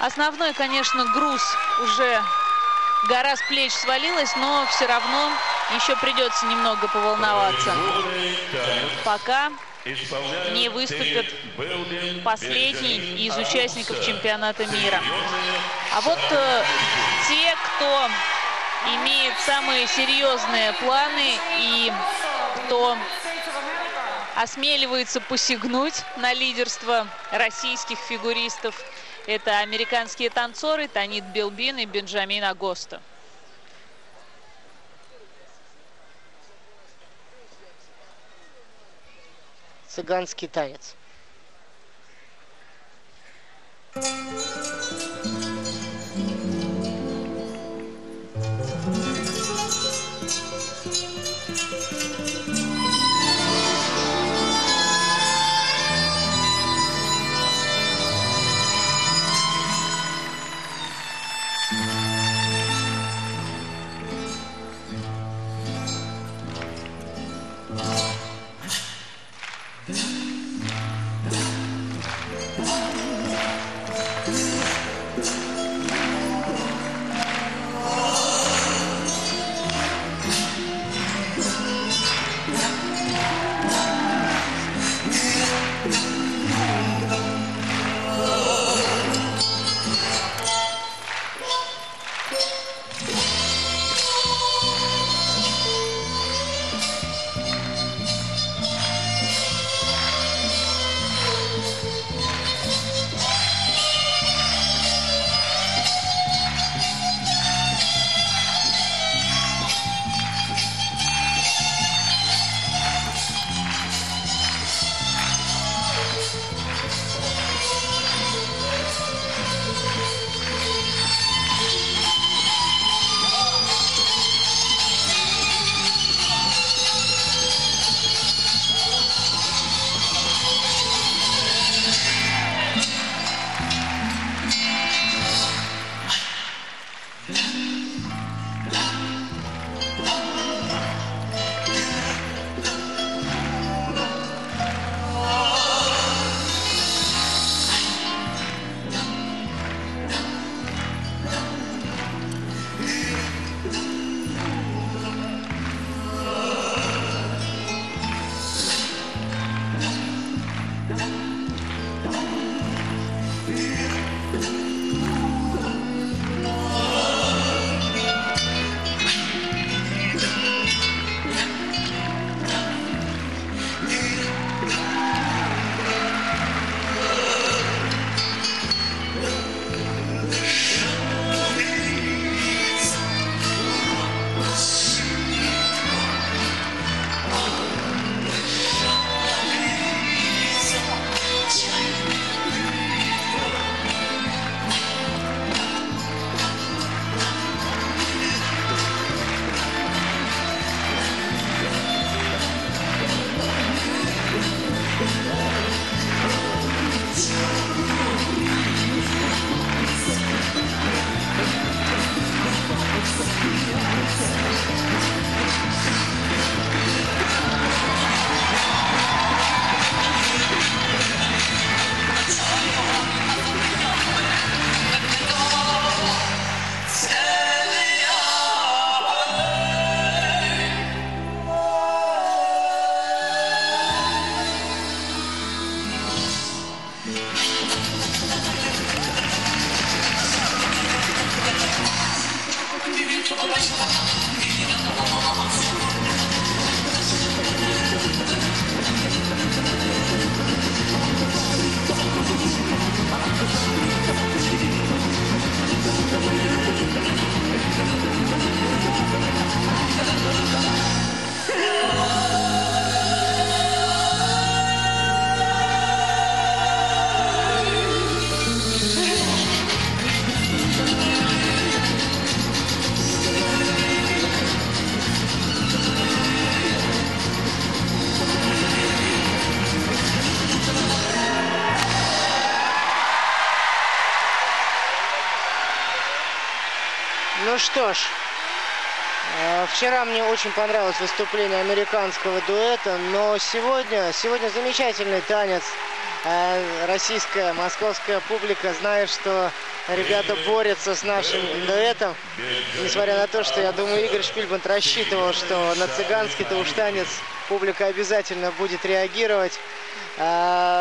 Основной, конечно, груз уже гора с плеч свалилась, но все равно еще придется немного поволноваться. Пока не выступят последний из участников чемпионата мира. А вот э, те, кто имеет самые серьезные планы и кто осмеливается посягнуть на лидерство российских фигуристов, это американские танцоры Танит Белбин и Бенджамин Агоста. цыганский танец. 我们为什么你 что ж, э, вчера мне очень понравилось выступление американского дуэта, но сегодня, сегодня замечательный танец э, российская, московская публика знает, что ребята борются с нашим дуэтом. Несмотря на то, что, я думаю, Игорь Шпильбанд рассчитывал, что на цыганский-то уж танец публика обязательно будет реагировать. А,